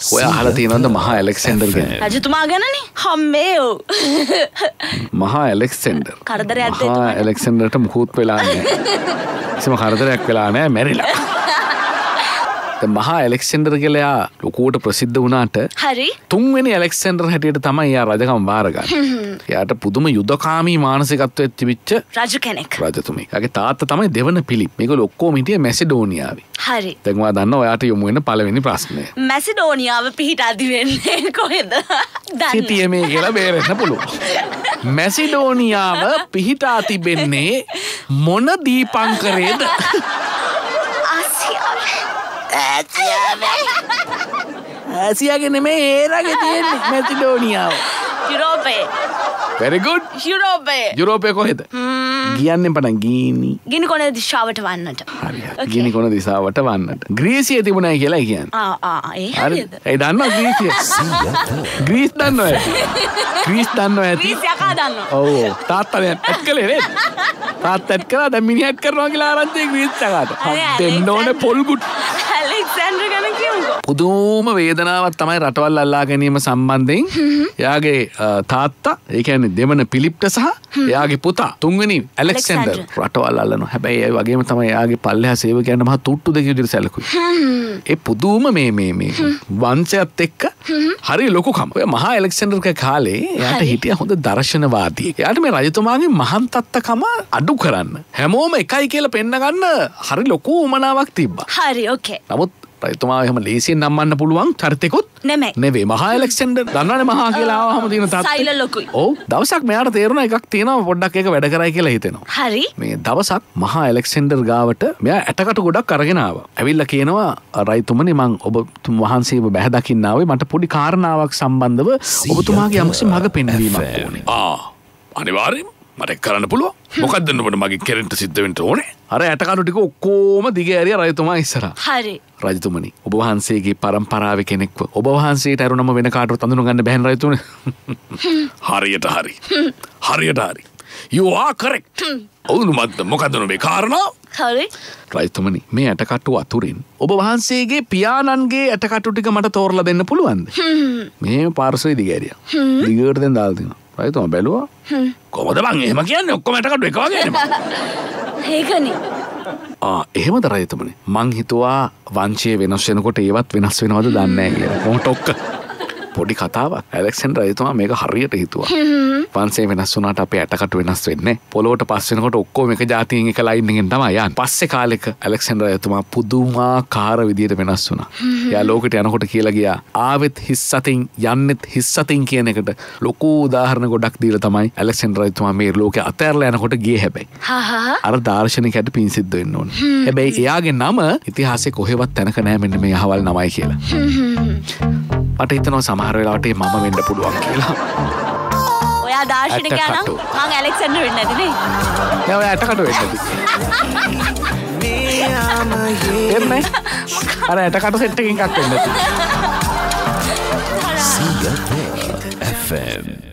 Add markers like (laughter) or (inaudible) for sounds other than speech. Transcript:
ඔය අහලා තියෙනවද මහා ඇලෙක්සැන්ඩර් ගැන? රජතුමා ගැනනේ? හම්බේෝ මහා ඇලෙක්සෙන්ඩර්. කරදරයක් මහා එතුමාට. ඇලෙක්සෙන්ඩර්ට මුකුත් වෙලා නෑ කිසිම කරදරයක් වෙලා නෑ මැරිලා මහා ඇලෙක්සෙන්ඩර් කියලයා ලොකුවට ප්‍රසිද්ධ වුණාට හරි. තුන්වෙනි ඇලෙක්සෙන්ඩර් හැටියට තමයි යා රජකම් වාරගන්න එයාට පුදුම යුදකාමී මානසිකත්වය ඇතිවිච්ච රජ කෙනෙක්. රජතුමි. ගේ තාත්ත තමයි දෙවන පිළිප්. මේක ලොක්කෝ මිටිය මැසිඩෝනියාව. හරි. තැන්වා දන්න ඔයාට යොමුවෙන පලවෙනි ප්‍රශ්නය. මැසිඩෝනියාව පිහිට අදිවෙන්නේ (laughs) කොහෙද? දන්න සිටිය මේ කියලා බේරෙන්න පුළුව මැසිඩෝනියාව පිහිටා තිබෙන්නේ මොන දීපංකරේද ඇසියාගෙන මේ ඒරගේ තියෙන්නේ මැසිඩෝනියාව. යුරෝපේ. පැරිගුඩ් යුරෝපේ. යුරෝපය කොහෙද? කියන්නෙන් පටන් ගීනි. ගිනි කොන දිශාවට වන්නට. ගිනි කොන දිසාවට වන්නට. ග්‍රීසිය තිබුණයි කියලා කියන්න. ආ, ආ, ඒ හරි. හරිද ඇයි දන්න ග්‍රීසිය? (laughs) ග්‍රීස් දන්න ග්‍රීස් දන්න ඇති? ඔවෝ තාත්තල ඇත් කලේ (laughs) තාත් ඇත් කලා දැ මිනිහත් කරනවා කියලා ආරන්තය ග්‍රීස්්චකාට අනේ, දෙන්න ඕන පොල්ගුට් පුදුම වේදනාවත් තමයි රටවල් අල්ලා ගැනීම සම්බන්ධයෙන් එයාගේ තාත්තා ඒකන්නේ දෙවන පිලිප්ට සහ එයාගේ පුතා තුන්වනි ඇලෙක්සන්ඩර්. රටවල් අල්ලන හැබැයි ඒ වගේම තමයි එයාගේ පල්ලෙහ සේව කියන්න මහ තුට්ටු දෙක විදිහට සැලකුයි ඒ පුදුම මේ මේ මේ වංශයත් එක්ක හරි ලොකුකම. ඔය මහා එලෙක්සන්ඩර්ක කාලේ එයාට. හිටිය හොඳ දර්ශනවාදී. එයාට මේ රජතුමාගේ මහන්තත්තකම අඩු කරන්න. හැමෝම එකයි කියලා පෙන්නගන්න හරි ලොකු උමනාවක් තිබ්බා. හරි ඕකේ නමුත් රජතුමා එහෙම ලේසියෙන් නම්මන්න පුළුවන් චරිතෙකුත් නෙමෙයි. නෙවේ මහා එලෙක්සන්ඩර් දන්නවනේ මහා කියලා? ආවම තියෙන තත්ත්වය. සයිල ලොකුයි. ඔව් දවසක් මෙයාට තේරුණා එකක් තියෙනවා පොඩ්ඩක් ඒක වැඩ කරයි කියලා හිතෙනවා. හරි. මේ දවසක් මහා ඇලෙක්සෙන්ඩර් ගාවට මෙයා ඇටකට ගොඩක් අරගෙනාව ඇවිල්ල කියනවා රයිතුමනි මං ඔබ තුන් වහන්සේව බැහදකින්නාවේ මට පොඩි කාරණාවක් සම්බන්ධව ඔබතුමාගේ යමසි මඟ පෙන්වීමක් ඕනේ. ආ අනිවාර්යෙන් මට එක් කරන්න පුළුව මොකක්දන්නට මගේ කෙරෙන්ට සිද්ධවෙන්ට ඕනේ අර ඇටකටු ටික ඔක්කෝම දිග ඇරිය රයතුමා ඉස්සර හරි. රජතුමනි ඔබ වහන්සේගේ පරම්පරාව කෙනෙක්ව ඔබ වහන්සේට ඇරුණම වෙන කාටු තඳුන ගන්න බැහන් රයතුන හරියට හරි. හරියට හරි. යවා කරෙක්් ඔවුනු මත්ද මොකදනු මේ කාරණාව? හරි. රයිතුමනි මේ ඇටකට්ටු අතුරින් ඔබ වහන්සේගේ පියානන්ගේ ඇටකටු ටික මට තෝරලා දෙන්න පුළුවන්ද? මේ පාර්සයි දිගෑරිය දිගට දෙෙන් දාල්තින රයිතුම බැලවා. කොමද බං එහම කියන්න? ඔක්කොම ඇටකටු එකවාගෙන ඒකනි. එහෙම දරයතමන මං හිතුවා වංචේ වෙනස් වෙනකොට ඒවත් වෙනස් වෙනවද දන්න කිය මොටොක්ක පොඩි කතාවක්. ඇලෙක්සන් රයතුමා මේක හරියට හිතුවා. (laughs) පන්සේ වෙනස් වුනාට අපේ ඇටකට වෙනස් වෙන්න. පොලොට පස්සෙනකොට ඔක්කෝ එක ජාතියෙන් එක ලයින්ගෙන් තම යන් පස්සෙ කාලෙක ඇලෙක්සන්ඩ ඇතුමා පුදුමා කාර විදියට වෙනස් වුනා (laughs) යා ලෝකට යනකොට කියලා ගියා ආවෙත් හිස්සතින් යන්නෙත් හිස්සතින් කියන එකට ලොකු උදාහරණ ගොඩක් දීල තමයි ඇලෙක්සන් රයතුමා මේ ලෝක අතඇරල යනකොට ගිය හැබැයි. අර දර්ශනකට පින් සිද්ධ වෙන්න ඕන. (laughs) හැබැයි එයාගේ නම ඉතිහාසේ කොහෙවත් තැනක නෑමෙන්න මේ හවල් නමයි කියලා මට හිතනවා සමහර වෙලාවට මම වෙන්න පුළුවන් කියලා. ඔයා දර්ශනක යනම් ඇටකටු. මං ඇලෙක්සන්ඩර් වෙන්න ඇතිනේ නැව ඇටකට වෙන්න එන්න. අර ඇටකට සෙට්ටකින් එකක් වෙන්න FM